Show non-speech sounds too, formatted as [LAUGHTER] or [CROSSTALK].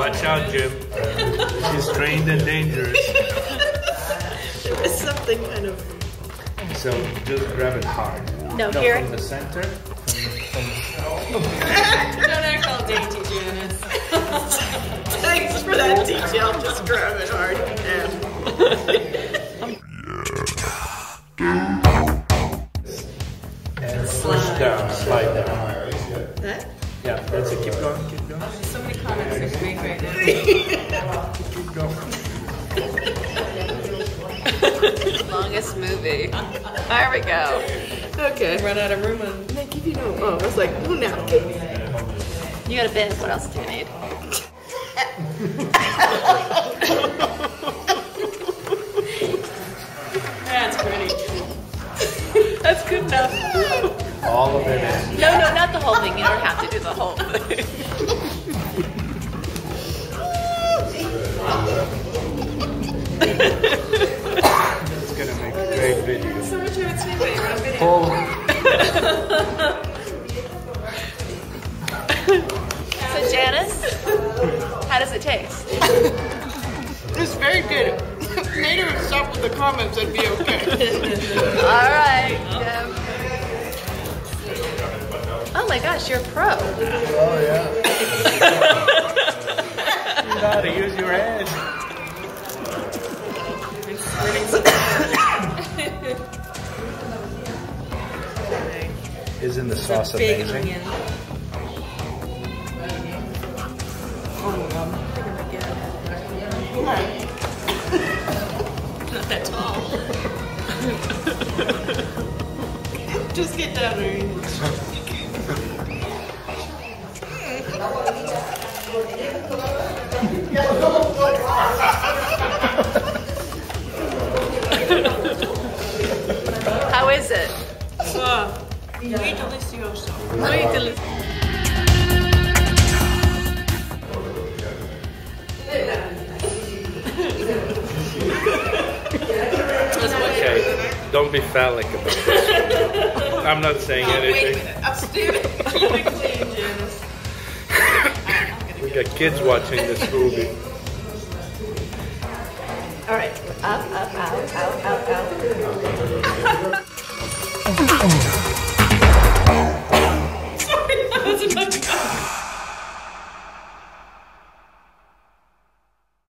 Watch out, Jim. She's trained and dangerous. there is something kind of. So just grab it hard. No, here. From the center. From, [LAUGHS] Don't act all dainty, down, slide down. That? Yeah, that's it. Keep going, keep going. So many comments this week right now. Keep [LAUGHS] going. Longest movie. There we go. Okay. Run out of room and They give you no. Oh, I was like, oh, napkin. You got a bit. What else do you need? [LAUGHS] All of it in. No, no, not the whole thing. You don't have to do the whole thing. It's gonna make a great video. So much of it's new, but you're on video. Pull. So Janice, how does it taste? It's very good. Nader would stop with the comments and be okay. All right. My gosh, you're a pro. Oh yeah. you know how to use your head. Isn't the sauce Big amazing? onion. Oh, Not that tall. [LAUGHS] Just get down there. How is it? Ah, muy delicioso. Muy delicious. Okay, don't be phallic about this. I'm not saying oh, anything. I'm stupid. Keep it clean, Janice. We got kids watching this movie. All right. Up, up, out, out, out, out. [LAUGHS] I was about to go.